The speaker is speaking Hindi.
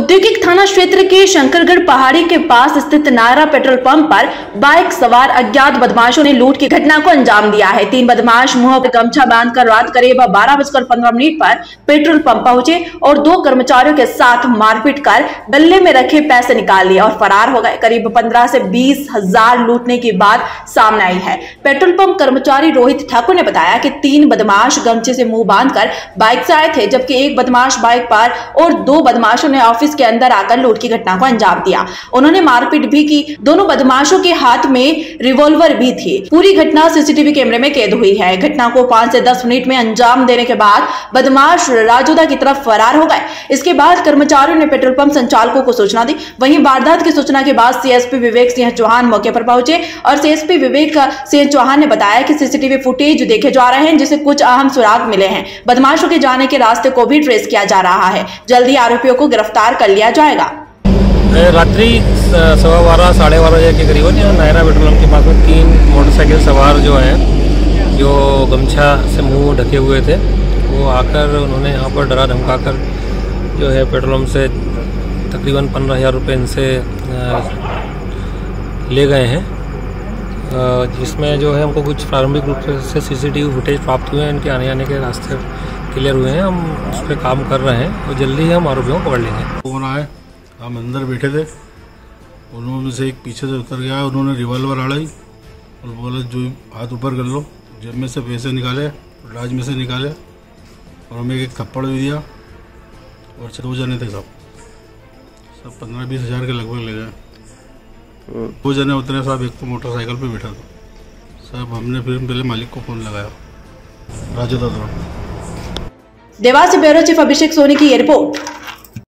औद्योगिक थाना क्षेत्र के शंकरगढ़ पहाड़ी के पास स्थित नायरा पेट्रोल पंप पर बाइक सवार अज्ञात बदमाशों ने लूट की घटना को अंजाम दिया है। तीन बदमाश मुँह पर गमछा बांधकर रात करीब बारह बजकर पंद्रह मिनट पर पेट्रोल पंप पहुँचे और दो कर्मचारियों के साथ मारपीट कर गले में रखे पैसे निकाल लिए और फरार हो गए। करीब पंद्रह से बीस हज़ार लूटने की बात सामने आई है। पेट्रोल पंप कर्मचारी रोहित ठाकुर ने बताया की तीन बदमाश गमछे से मुँह बांधकर बाइक से आए थे, जबकि एक बदमाश बाइक पर और दो बदमाशों ने ऑफ़िस के अंदर आकर लूट की घटना को अंजाम दिया। उन्होंने मारपीट भी की। दोनों बदमाशों के हाथ में रिवॉल्वर भी थी। पूरी घटना सीसीटीवी कैमरे में कैद हुई है। घटना को पाँच से दस मिनट में अंजाम देने के बाद बदमाश राजोदा की तरफ़ फरार हो गए। इसके बाद कर्मचारियों ने पेट्रोल पंप संचालकों को सूचना दी। वहीं वारदात की सूचना के बाद सीएसपी विवेक सिंह चौहान मौके पर पहुँचे और सीएसपी विवेक सिंह चौहान ने बताया कि सीसीटीवी फुटेज देखे जा रहे हैं, जिसे कुछ अहम सुराग मिले हैं। बदमाशों के जाने के रास्ते को भी ट्रेस किया जा रहा है। जल्दी आरोपियों को गिरफ़्तार कर लिया जाएगा। रात्रि सवा बारह, साढ़े बारह बजे के करीबन नायरा पेट्रोल के पास में तीन मोटरसाइकिल सवार जो हैं, जो गमछा से मुँह ढके हुए थे, वो आकर उन्होंने यहाँ पर डरा धमका कर जो है पेट्रोल से तकरीबन पंद्रह हज़ार रुपये इनसे ले गए हैं। जिसमें जो है हमको कुछ प्रारंभिक रूप से सीसीटीवी फुटेज प्राप्त हुए हैं, इनके आने जाने के रास्ते क्लियर हुए हैं हम उस पर काम कर रहे हैं और जल्दी ही हम आरोपियों को पकड़ लेंगे। फ़ोन आए हम अंदर बैठे थे उन्होंने से एक पीछे से उतर गया उन्होंने रिवॉल्वर अड़ाई और बोला जो हाथ ऊपर कर लो जेब में से पैसे निकाले राज में से निकाले और हमें एक थप्पड़ भी दिया और दो जने थे सब। सब पंद्रह बीस हज़ार के लगभग ले गए। दो जने उतरे साहब एक तो मोटरसाइकिल पे बैठा था। साहब हमने फिर पहले मालिक को फ़ोन लगाया राजू दादा। देवास ब्यूरो चीफ अभिषेक सोनी की ये रिपोर्ट।